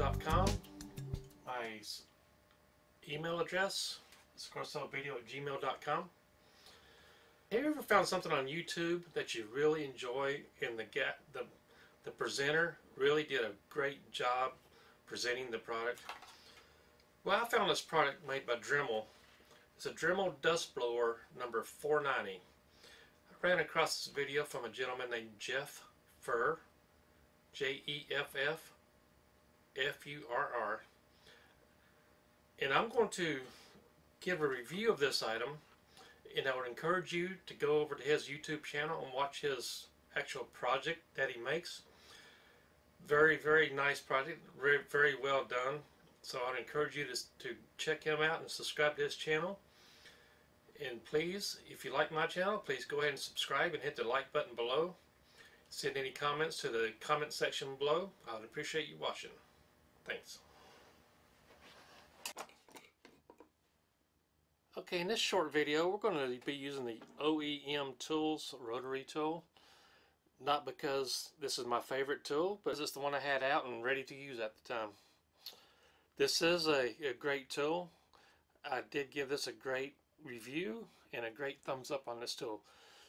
gmail.com. My email address is scrollsawvideo at gmail.com. Have you ever found something on YouTube that you really enjoy and the, the, the presenter really did a great job presenting the product? Well, I found this product made by Dremel. It's a Dremel dust blower number 490. I ran across this video from a gentleman named Jeff Furr, J-E-F-F F-U-R-R. And I'm going to give a review of this item and I would encourage you to go over to his YouTube channel and watch his actual project that he makes. Very, very nice project, very, very well done. So I'd encourage you to, to check him out and subscribe to his channel. And please, if you like my channel, please go ahead and subscribe and hit the like button below. Send any comments to the comment section below. I would appreciate you watching. Thanks. Okay, in this short video, we're going to be using the OEM Tools rotary tool. Not because this is my favorite tool, but it's the one I had out and ready to use at the time. This is a, a great tool. I did give this a great review and a great thumbs up on this tool.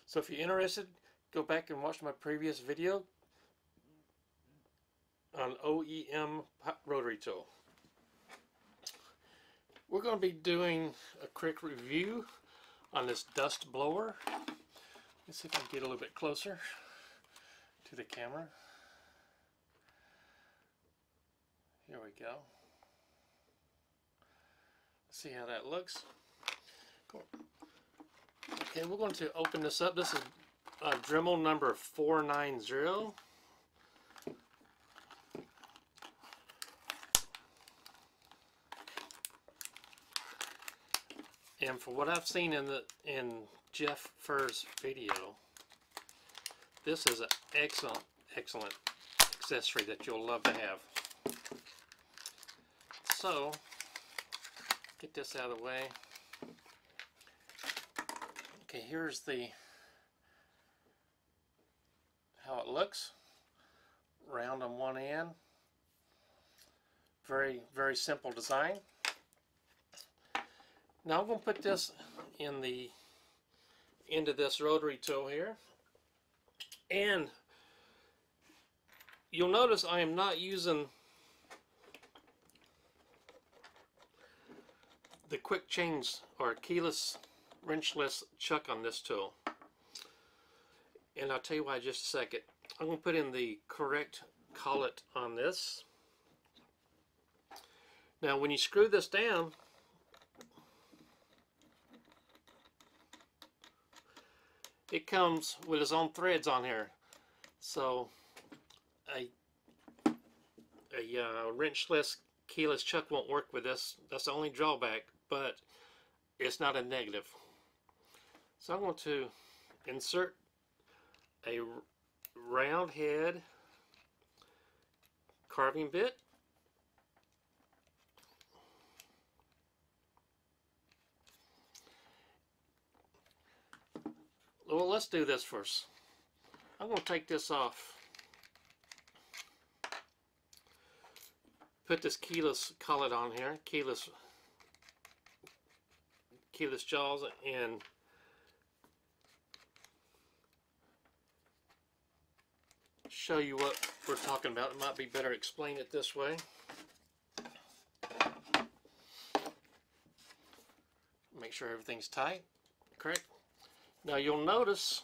So if you're interested, go back and watch my previous video on OEM rotary tool. We're going to be doing a quick review on this dust blower. Let's see if I can get a little bit closer to the camera. Here we go. see how that looks. Cool. Okay, we're going to open this up. This is uh, Dremel number 490. For what I've seen in the in Jeff Furr's video, this is an excellent, excellent accessory that you'll love to have. So, get this out of the way. Okay, here's the how it looks. Round on one end. Very, very simple design. Now I'm going to put this in the into this rotary tool here. And you'll notice I am not using the quick change or keyless wrenchless chuck on this tool. And I'll tell you why just a second. I'm going to put in the correct collet on this. Now when you screw this down, it comes with its own threads on here. So a, a uh, wrenchless keyless chuck won't work with this. That's the only drawback, but it's not a negative. So I'm going to insert a round head carving bit well let's do this first. I'm going to take this off. Put this keyless collet on here keyless keyless jaws and show you what we're talking about. It might be better explain it this way. Make sure everything's tight correct now you'll notice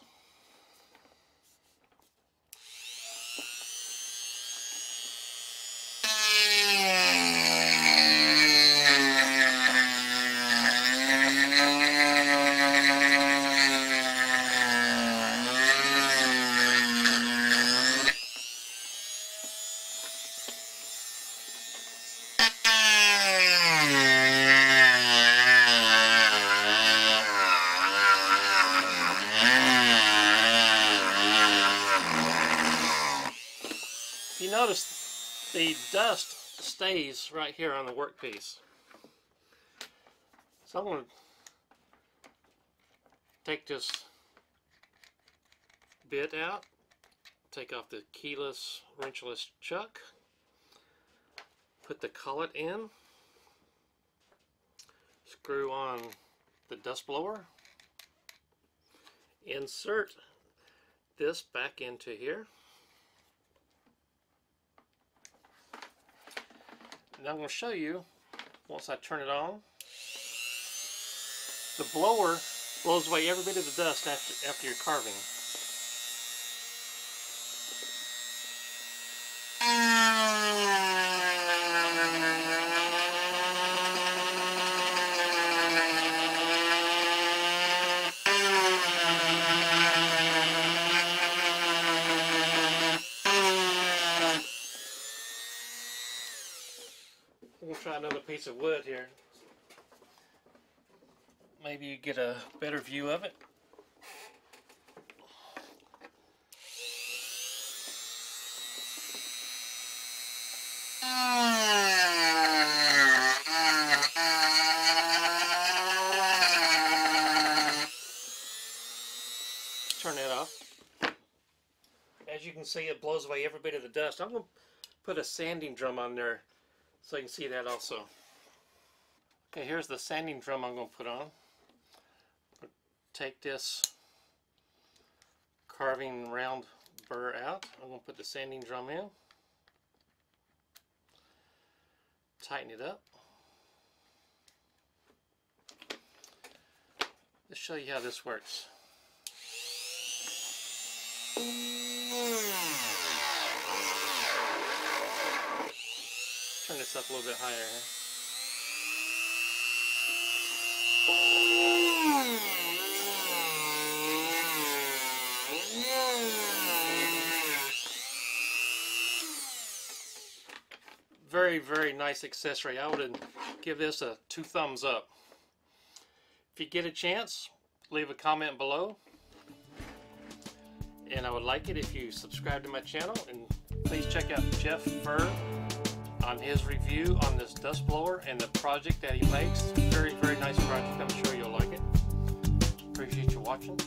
you notice the dust stays right here on the workpiece. So I'm going to take this bit out, take off the keyless wrenchless chuck, put the collet in, screw on the dust blower, insert this back into here. Now I'm going to show you once I turn it on. The blower blows away every bit of the dust after, after you're carving. Another piece of wood here. Maybe you get a better view of it. Turn that off. As you can see, it blows away every bit of the dust. I'm going to put a sanding drum on there so you can see that also. Okay, here's the sanding drum I'm going to put on. Take this carving round burr out. I'm going to put the sanding drum in. Tighten it up. Let's show you how this works. This up a little bit higher. Very, very nice accessory. I would give this a two thumbs up. If you get a chance, leave a comment below. And I would like it if you subscribe to my channel and please check out Jeff Furr on his review on this dust blower and the project that he makes. Very, very nice project. I'm sure you'll like it. Appreciate you watching.